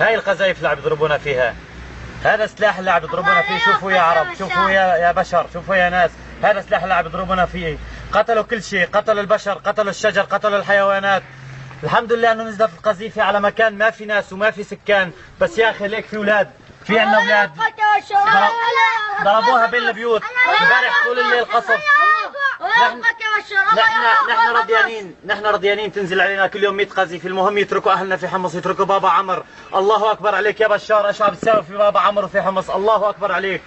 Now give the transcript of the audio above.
هاي القذائف اللي عم يضربونا فيها. هذا السلاح اللي عم يضربونا فيه. شوفوا يا عرب شوفوا يا يا بشر شوفوا يا ناس. هذا السلاح اللي عم يضربونا فيه. قتلوا كل شيء قتلوا البشر قتلوا الشجر قتلوا الحيوانات. الحمد لله إنه نزلت القذيفة على مكان ما في ناس وما في سكان. بس يا أخي ليك في أولاد. في عندنا أولاد. ضربوها بين البيوت امبارح طول الليل قصف. نحن نحن نحن رضيانين نحن رضيانين تنزل علينا كل يوم 100 قذيفه المهم يتركوا أهلنا في حمص يتركوا بابا عمر. الله أكبر عليك يا بشار إيش عم تساوي في بابا عمر وفي حمص. الله أكبر عليك.